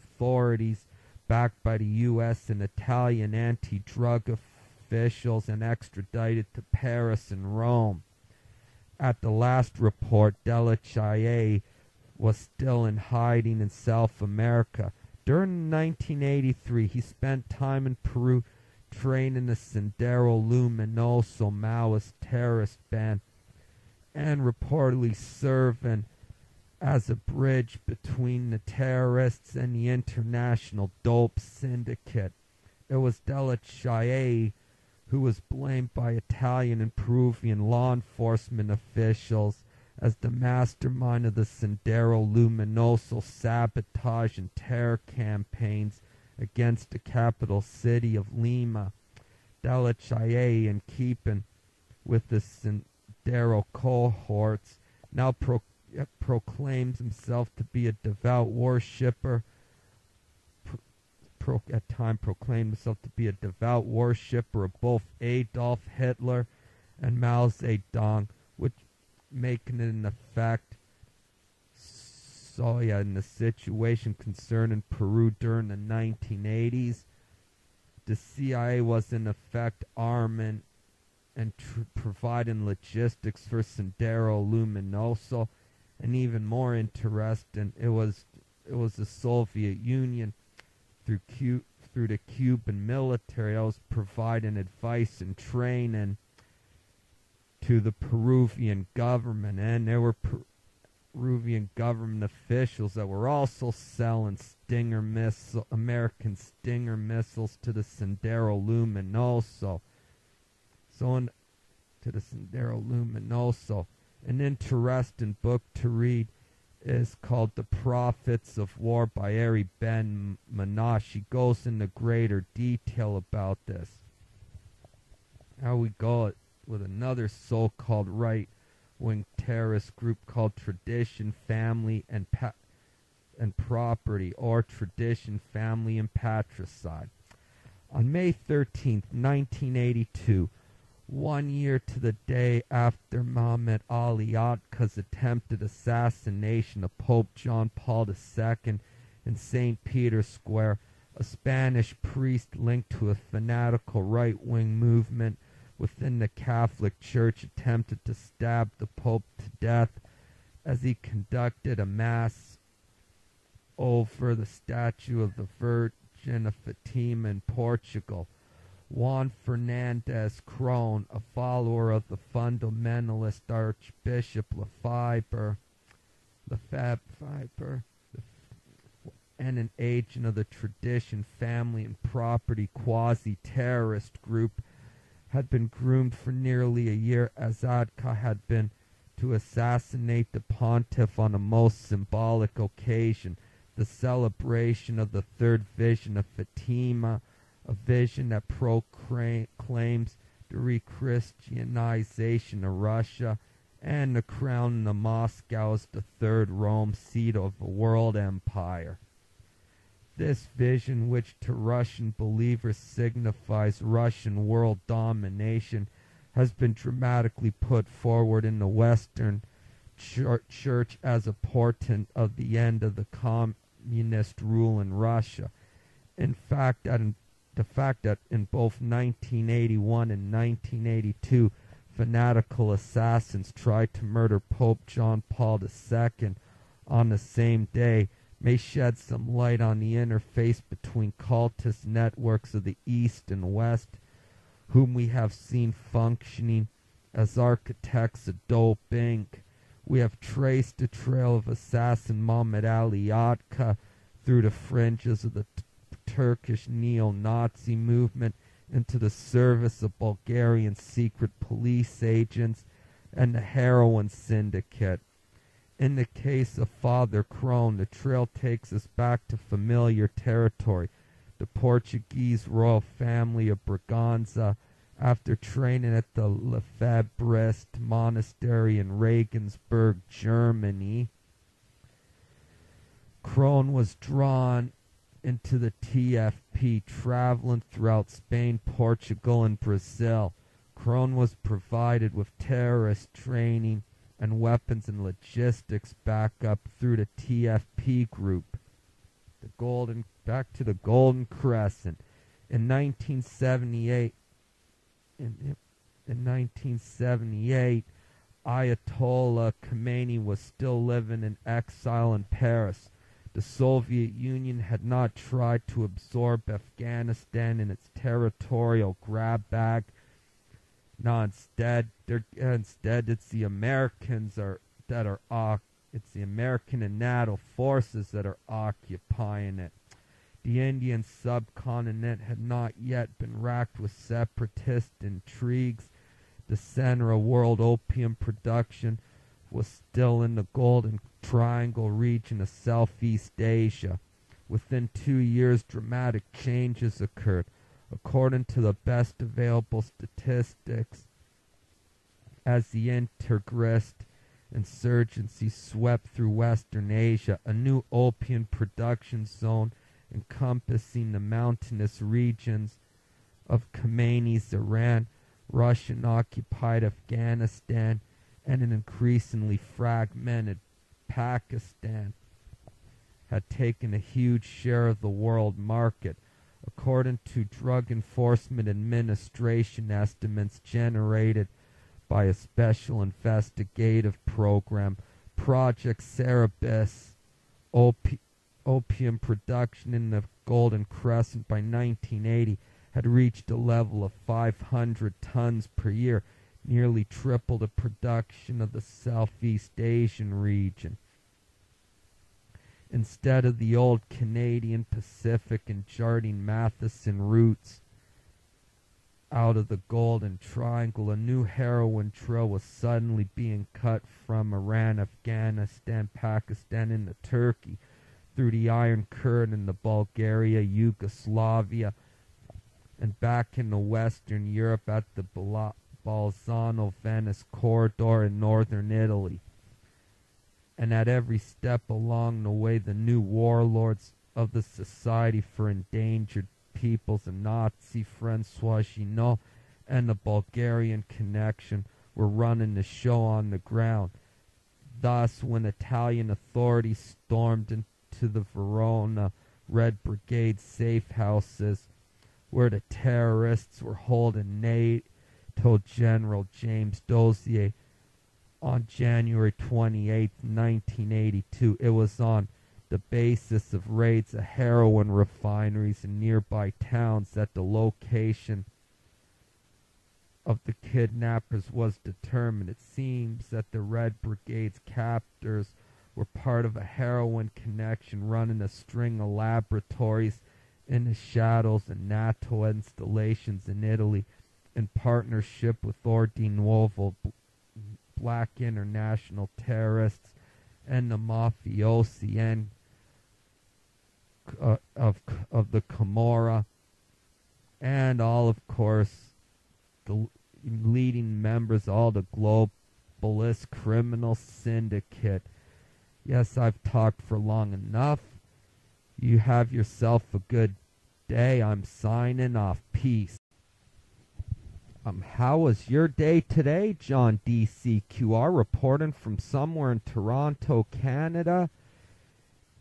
authorities backed by the U.S. and Italian anti-drug officials and extradited to Paris and Rome. At the last report, Della Chaillet was still in hiding in South America. During 1983, he spent time in Peru training the Sendero Luminoso Maoist terrorist band and reportedly serving as a bridge between the terrorists and the international dope syndicate. It was Della Chaillet who was blamed by Italian and Peruvian law enforcement officials as the mastermind of the Sendero Luminoso sabotage and terror campaigns against the capital city of Lima. Chaillet, in keeping with the Sendero cohorts, now pro- proclaims himself to be a devout worshipper. Pro- at time proclaimed himself to be a devout worshipper of both Adolf Hitler and Mao Zedong, which making it an effect. So yeah, in the situation concerning Peru during the 1980s, the CIA was in effect arming and tr- providing logistics for Sendero Luminoso And even more interesting, it was it was the Soviet Union through through the Cuban military. That was providing advice and training to the Peruvian government, and there were Peruvian government officials that were also selling Stinger missile, American Stinger missiles to the Sendero Luminoso. So, in, to the Sendero Luminoso, an interesting book to read is called The Profits of War by Ari Ben Manash. He goes into greater detail about this. How we go it with another so-called right-wing terrorist group called Tradition, Family, and pa- and Property, or Tradition, Family, and Patricide. On May 13, 1982, one year to the day after Muhammad Ali Atka's attempted assassination of Pope John Paul II in St. Peter's Square, a Spanish priest linked to a fanatical right-wing movement within the Catholic Church attempted to stab the Pope to death as he conducted a mass over the statue of the Virgin of Fatima in Portugal. Juan Fernandez Krohn, a follower of the fundamentalist Archbishop Lefebvre, Lefebvre, and an agent of the tradition, family, and property quasi-terrorist group had been groomed for nearly a year. As Atka had been to assassinate the pontiff on a most symbolic occasion, the celebration of the third vision of Fatima, a vision that proclaims the re-Christianization of Russia and the crowning of Moscow as the third Rome seat of a world empire. This vision, which to Russian believers signifies Russian world domination, has been dramatically put forward in the Western Church as a portent of the end of the communist rule in Russia. In fact, the fact that in both 1981 and 1982, fanatical assassins tried to murder Pope John Paul II on the same day may shed some light on the interface between cultist networks of the East and West, whom we have seen functioning as architects of Dope Inc. We have traced the trail of assassin Muhammad Ali Atka through the fringes of the Turkish neo-Nazi movement into the service of Bulgarian secret police agents and the heroin syndicate. In the case of Father Krohn, the trail takes us back to familiar territory. The Portuguese royal family of Braganza, after training at the Lefebvrist monastery in Regensburg, Germany, Krohn was drawn into the TFP, traveling throughout Spain, Portugal, and Brazil. Krohn was provided with terrorist training and weapons and logistics backup through the TFP group. The Golden back to the Golden Crescent. In 1978 in, in 1978 Ayatollah Khomeini was still living in exile in Paris. The Soviet Union had not tried to absorb Afghanistan in its territorial grab bag no, instead, instead it's the Americans are that are it's the American and NATO forces that are occupying it. The Indian subcontinent had not yet been racked with separatist intrigues. The center of world opium production was still in the Golden Triangle region of Southeast Asia. Within two years, dramatic changes occurred. According to the best available statistics, as the integrist insurgency swept through Western Asia, a new opium production zone encompassing the mountainous regions of Khomeini's Iran, Russian-occupied Afghanistan, and an increasingly fragmented Pakistan had taken a huge share of the world market. According to Drug Enforcement Administration estimates generated by a special investigative program, Project Cerberus opi- opium production in the Golden Crescent by 1980 had reached a level of 500 tons per year, nearly triple the production of the Southeast Asian region. Instead of the old Canadian Pacific and Jardine Matheson routes out of the Golden Triangle, a new heroin trail was suddenly being cut from Iran, Afghanistan, Pakistan, into Turkey through the Iron Curtain into Bulgaria, Yugoslavia, and back into Western Europe at the Bolzano-Venice corridor in northern Italy and at every step along the way the new warlords of the Society for Endangered Peoples and Nazi Francois Genoud and the Bulgarian connection were running the show on the ground. Thus, when Italian authorities stormed into the Verona Red Brigade safe houses where the terrorists were holding NATO General James Dozier on January 28, 1982. It was on the basis of raids of heroin refineries in nearby towns that the location of the kidnappers was determined. It seems that the Red Brigade's captors were part of a heroin connection running a string of laboratories in the shadows and NATO installations in Italy in partnership with Ordine Nuovo black international terrorists and the mafiosi and uh, of of the Camorra and all of course the leading members all the globalist criminal syndicate. Yes I've talked for long enough. You have yourself a good day. I'm signing off. Peace um, how was your day today? John DCQR reporting from somewhere in Toronto, Canada.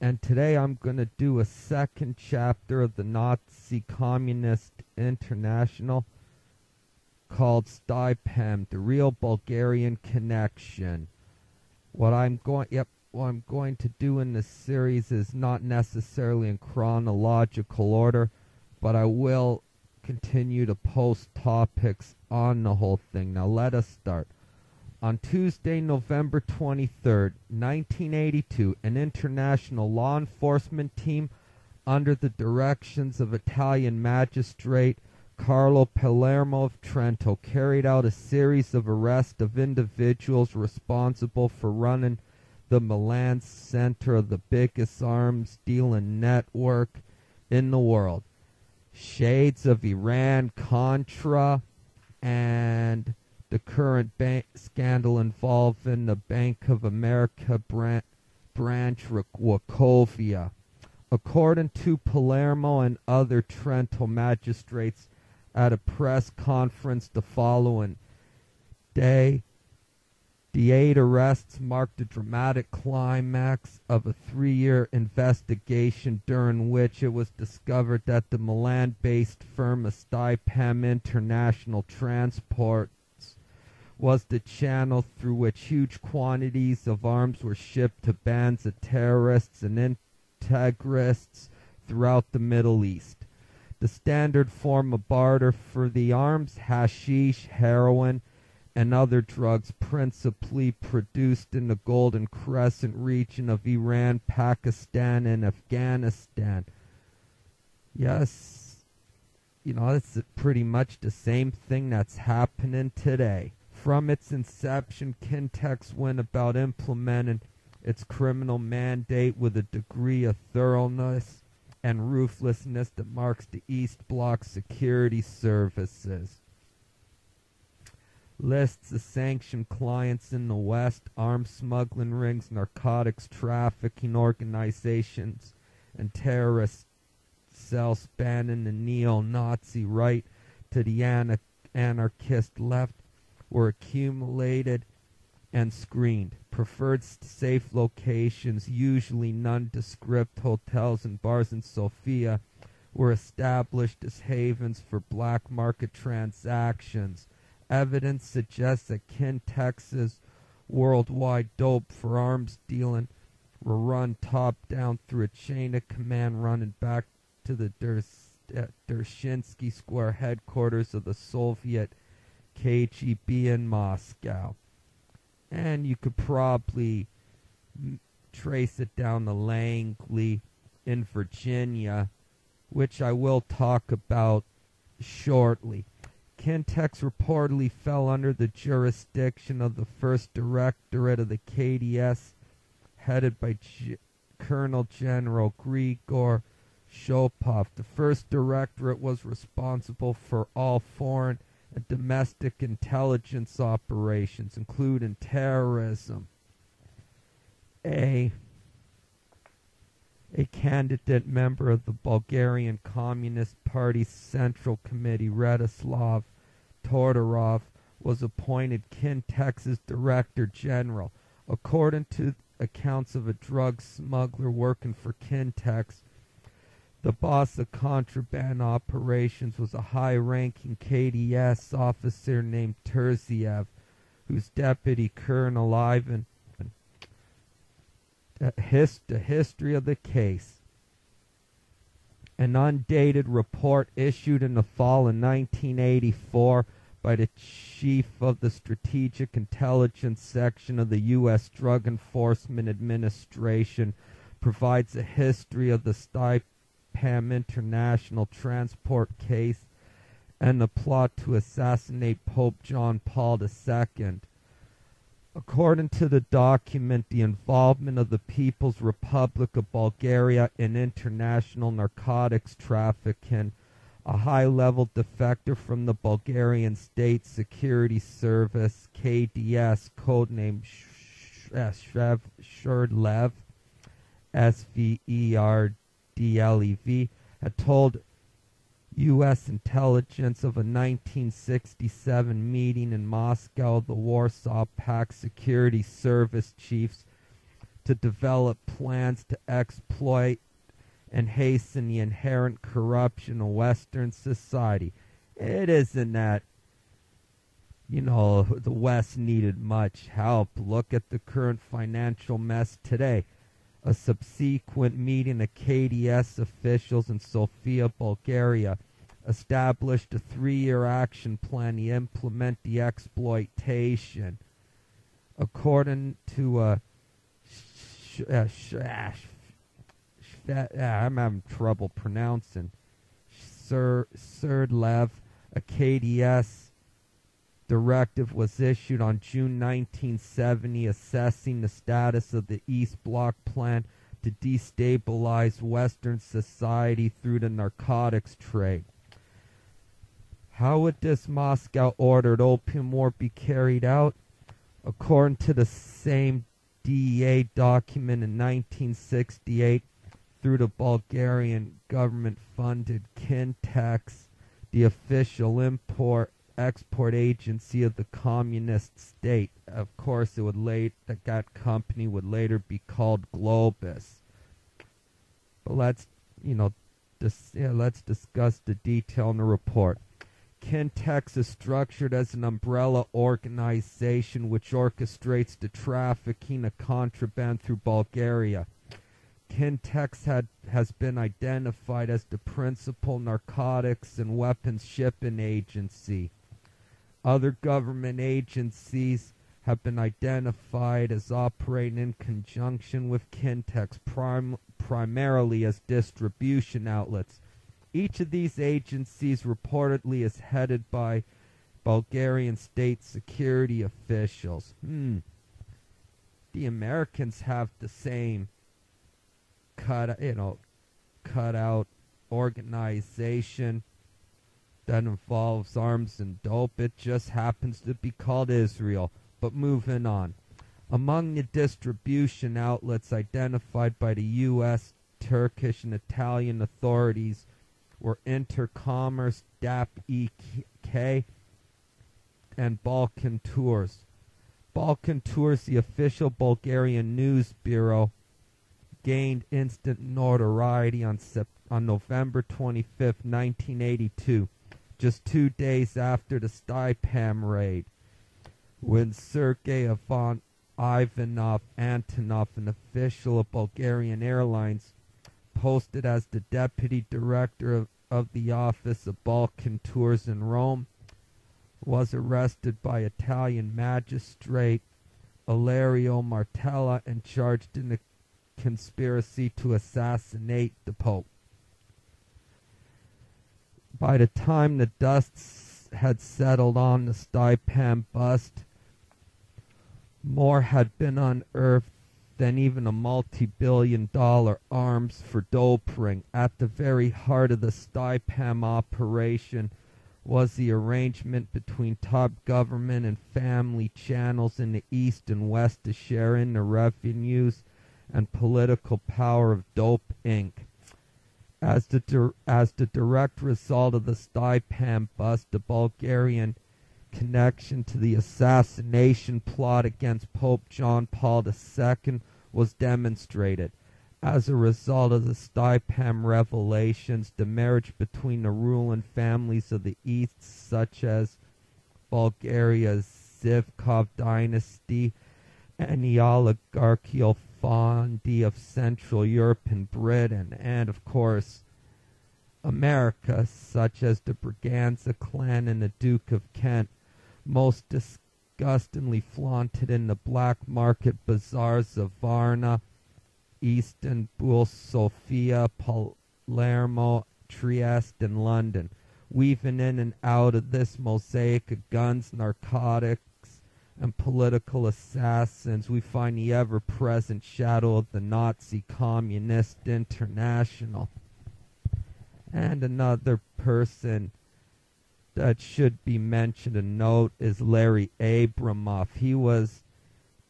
And today I'm going to do a second chapter of the Nazi Communist International called Stipam, the real Bulgarian connection. What I'm going, yep, what I'm going to do in this series is not necessarily in chronological order, but I will continue to post topics on the whole thing. Now let us start. On Tuesday, November 23rd, 1982, an international law enforcement team under the directions of Italian magistrate Carlo Palermo of Trento carried out a series of arrests of individuals responsible for running the Milan center of the biggest arms dealing network in the world. Shades of Iran Contra and the current bank scandal involving the Bank of America branch, branch Wachovia. According to Palermo and other Trento magistrates at a press conference the following day, the eight arrests marked a dramatic climax of a three-year investigation during which it was discovered that the Milan-based firm of Stipam International Transports was the channel through which huge quantities of arms were shipped to bands of terrorists and integrists throughout the Middle East. The standard form of barter for the arms, hashish, heroin, and other drugs principally produced in the Golden Crescent region of Iran, Pakistan, and Afghanistan. Yes, you know, it's pretty much the same thing that's happening today. From its inception, Kintex went about implementing its criminal mandate with a degree of thoroughness and ruthlessness that marks the East Bloc security services lists of sanctioned clients in the West, arms smuggling rings, narcotics trafficking organizations, and terrorist cells spanning the neo-Nazi right to the anarchist left were accumulated and screened. Preferred safe locations, usually nondescript hotels and bars in Sofia, were established as havens for black market transactions Evidence suggests that Kintex's worldwide dope for arms dealing were run top down through a chain of command running back to the uh, Dzerzhinsky Square headquarters of the Soviet KGB in Moscow. And you could probably trace it down to Langley in Virginia, which I will talk about shortly. Kintex reportedly fell under the jurisdiction of the first directorate of the KDS, headed by G- Colonel General Grigor Shopov. The first directorate was responsible for all foreign and domestic intelligence operations, including terrorism. A a candidate member of the Bulgarian Communist Party Central Committee, Radislav Todorov, was appointed Kintex's Director General. According to accounts of a drug smuggler working for Kintex, the boss of contraband operations was a high-ranking KDS officer named Terziev, whose deputy Colonel Ivan his, the history of the case. An undated report issued in the fall of 1984 by the chief of the Strategic Intelligence Section of the U.S. Drug Enforcement Administration provides a history of the Stipam International transport case and the plot to assassinate Pope John Paul II. According to the document, the involvement of the People's Republic of Bulgaria in international narcotics trafficking, a high-level defector from the Bulgarian State Security Service, KDS, codenamed Sverdlev, S-V-E-R-D-L-E-V, had told U.S. intelligence of a 1967 meeting in Moscow, the Warsaw Pact Security Service chiefs to develop plans to exploit and hasten the inherent corruption of Western society. It isn't that, you know, the West needed much help. Look at the current financial mess today a subsequent meeting of KDS officials in Sofia, Bulgaria, established a three-year action plan to implement the exploitation. According to uh, sh- uh, sh- uh, sh- I'm having trouble pronouncing Sir Serdlev, a KDS directive was issued on June 1970 assessing the status of the East Bloc plan to destabilize Western society through the narcotics trade. How would this Moscow ordered oh, opium war be carried out? According to the same DEA document in 1968, through the Bulgarian government funded Kintex, the official import export agency of the communist state. Of course, it would late that that company would later be called Globus. But let's, you know, dis, yeah, let's discuss the detail in the report. Kintex is structured as an umbrella organization which orchestrates the trafficking of contraband through Bulgaria. Kintex had, has been identified as the principal narcotics and weapons shipping agency. Other government agencies have been identified as operating in conjunction with Kintex, prim primarily as distribution outlets. Each of these agencies reportedly is headed by Bulgarian state security officials. Hmm. The Americans have the same cut, you know, cut out organization that involves arms and dope. It just happens to be called Israel. But moving on. Among the distribution outlets identified by the U.S., Turkish, and Italian authorities were Intercommerce, DAP EK, and Balkan Tours. Balkan Tours, the official Bulgarian news bureau, gained instant notoriety on, on November 25, 1982 just two days after the Stipam raid, when Sergei Ivan Ivanov Antonov, an official of Bulgarian Airlines, posted as the deputy director of, of the Office of Balkan Tours in Rome, was arrested by Italian magistrate Ilario Martella and charged in a conspiracy to assassinate the Pope. By the time the dust had settled on the Stipam bust, more had been unearthed than even a multi-billion dollar arms for dope ring. At the very heart of the Stipam operation was the arrangement between top government and family channels in the east and west to share in the revenues and political power of Dope Inc. As the, as the direct result of the Stipam bust, the Bulgarian connection to the assassination plot against Pope John Paul II was demonstrated. As a result of the Stipam revelations, the marriage between the ruling families of the East, such as Bulgaria's Zhivkov dynasty and the oligarchical Fondi of Central Europe and Britain, and of course America, such as the Braganza clan and the Duke of Kent, most disgustingly flaunted in the black market bazaars of Varna, Istanbul, Sofia, Palermo, Trieste, and London. Weaving in and out of this mosaic of guns, narcotics, and political assassins, we find the ever present shadow of the Nazi Communist International. And another person that should be mentioned and note is Larry Abramoff. He was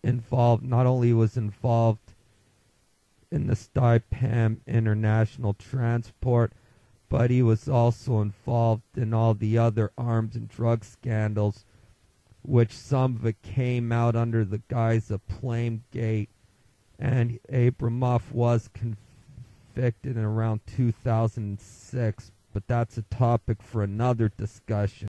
involved, not only was involved in the Stipam international transport, but he was also involved in all the other arms and drug scandals, which some of it came out under the guise of Plamegate, and Abramoff was convicted in around 2006 but that's a topic for another discussion.